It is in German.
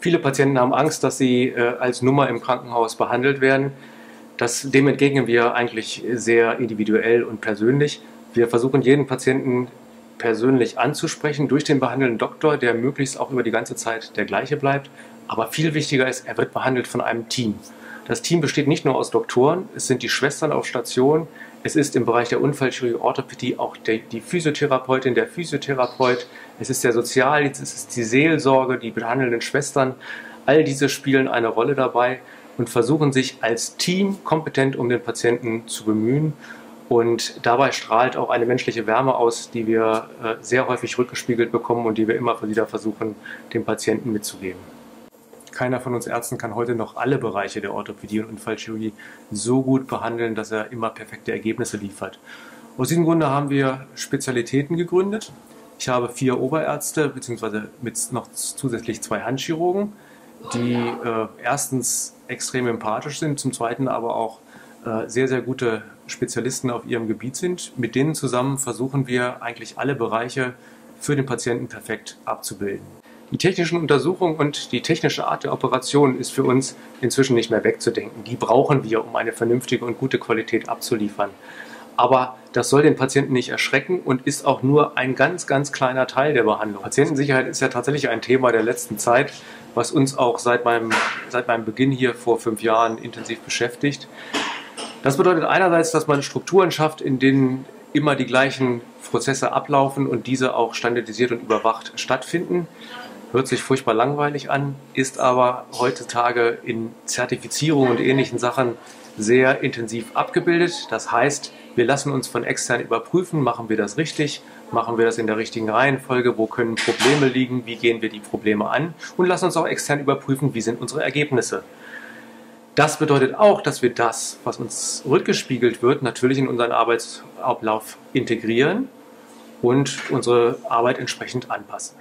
Viele Patienten haben Angst, dass sie äh, als Nummer im Krankenhaus behandelt werden. Das, dem entgegnen wir eigentlich sehr individuell und persönlich. Wir versuchen jeden Patienten persönlich anzusprechen durch den behandelnden Doktor, der möglichst auch über die ganze Zeit der gleiche bleibt. Aber viel wichtiger ist, er wird behandelt von einem Team. Das Team besteht nicht nur aus Doktoren, es sind die Schwestern auf Station, es ist im Bereich der Unfallchirurgie, Orthopädie auch der, die Physiotherapeutin, der Physiotherapeut, es ist der Sozialdienst, es ist die Seelsorge, die behandelnden Schwestern. All diese spielen eine Rolle dabei und versuchen sich als Team kompetent um den Patienten zu bemühen. Und dabei strahlt auch eine menschliche Wärme aus, die wir äh, sehr häufig rückgespiegelt bekommen und die wir immer wieder versuchen, dem Patienten mitzugeben. Keiner von uns Ärzten kann heute noch alle Bereiche der Orthopädie und Unfallchirurgie so gut behandeln, dass er immer perfekte Ergebnisse liefert. Aus diesem Grunde haben wir Spezialitäten gegründet. Ich habe vier Oberärzte, beziehungsweise mit noch zusätzlich zwei Handchirurgen, die äh, erstens extrem empathisch sind, zum zweiten aber auch äh, sehr, sehr gute Spezialisten auf ihrem Gebiet sind. Mit denen zusammen versuchen wir eigentlich alle Bereiche für den Patienten perfekt abzubilden. Die technischen Untersuchungen und die technische Art der Operation ist für uns inzwischen nicht mehr wegzudenken. Die brauchen wir, um eine vernünftige und gute Qualität abzuliefern. Aber das soll den Patienten nicht erschrecken und ist auch nur ein ganz, ganz kleiner Teil der Behandlung. Patientensicherheit ist ja tatsächlich ein Thema der letzten Zeit, was uns auch seit meinem, seit meinem Beginn hier vor fünf Jahren intensiv beschäftigt. Das bedeutet einerseits, dass man Strukturen schafft, in denen immer die gleichen Prozesse ablaufen und diese auch standardisiert und überwacht stattfinden hört sich furchtbar langweilig an, ist aber heutzutage in Zertifizierung und ähnlichen Sachen sehr intensiv abgebildet. Das heißt, wir lassen uns von extern überprüfen, machen wir das richtig, machen wir das in der richtigen Reihenfolge, wo können Probleme liegen, wie gehen wir die Probleme an und lassen uns auch extern überprüfen, wie sind unsere Ergebnisse. Das bedeutet auch, dass wir das, was uns rückgespiegelt wird, natürlich in unseren Arbeitsablauf integrieren und unsere Arbeit entsprechend anpassen.